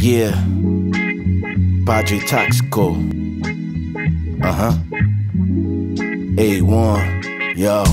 Yeah. Padre Toxico. Uh huh. A1. Yo.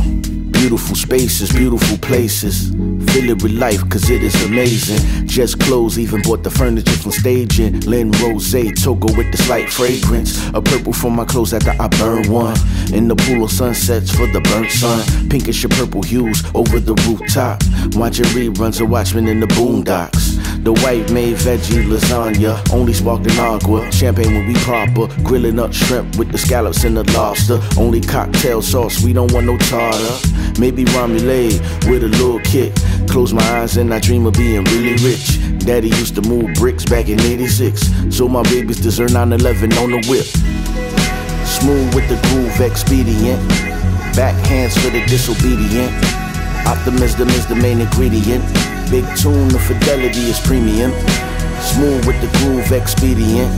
Beautiful spaces, beautiful places. Fill it with life, cause it is amazing. Just clothes, even bought the furniture from staging. Lynn Rose, Togo with the slight fragrance. A purple for my clothes after I burn one. In the pool of sunsets for the burnt sun. Pinkish or purple hues over the rooftop. Watching reruns of Watchmen in the boondocks. The white made veggie lasagna, only sparked in agua. Champagne when we proper, grilling up shrimp with the scallops and the lobster. Only cocktail sauce, we don't want no tartar. Maybe Remoulade with a little kick. Close my eyes and I dream of being really rich. Daddy used to move bricks back in 86. So my babies deserve 9 11 on the whip. Smooth with the groove expedient. Backhands for the disobedient. Optimism is the main ingredient. Big tune, the fidelity is premium. Smooth with the groove expedient.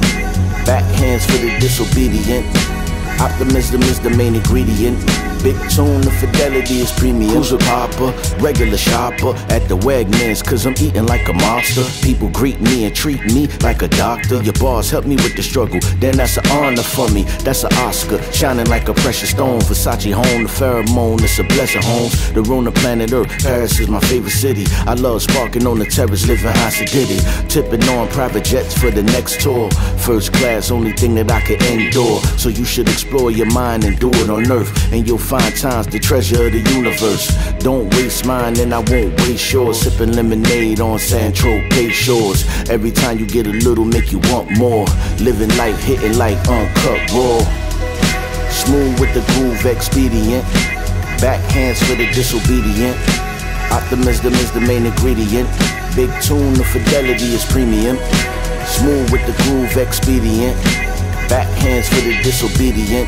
Backhands for the disobedient. Optimism is the main ingredient. Big tune, the fidelity is premium. Who's a popper? Regular shopper at the Wegmans, cause I'm eating like a monster. People greet me and treat me like a doctor. Your boss help me with the struggle, then that's an honor for me. That's an Oscar, shining like a precious stone. Versace home, the pheromone, it's a blessing homes. The Rona planet Earth, Paris is my favorite city. I love sparking on the terrace, living high sedity. Tipping on private jets for the next tour. First class, only thing that I can endure. So you should explore your mind and do it on earth. And you'll find times the treasure of the universe. Don't waste mine and I won't waste yours. Sipping lemonade on Saint-Tropez shores. Every time you get a little, make you want more. Living life, hitting like uncut raw. Smooth with the groove expedient. Backhands for the disobedient. Optimism is the main ingredient. Big tune, the fidelity is premium. Smooth with the groove expedient. Backhands for the disobedient.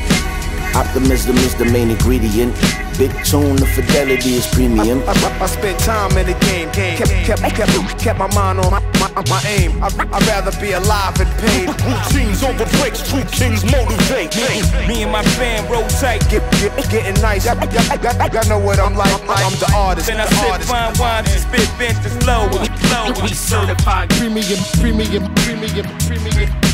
Optimism is the main ingredient. Big tune, the fidelity is premium. I, I, I spent time in the game, game. Kept, kept, kept, kept my mind on my, my, my aim. I, I'd rather be alive and paid. Routines over breaks, true kings motivate. Me, me and my fam roll tight. Get, get, getting nice. Y'all, y'all, y'all know what I'm like. I'm the artist. Then I the sip fine wine to spit vintage flow. flow. We certified premium, premium, premium, premium, premium.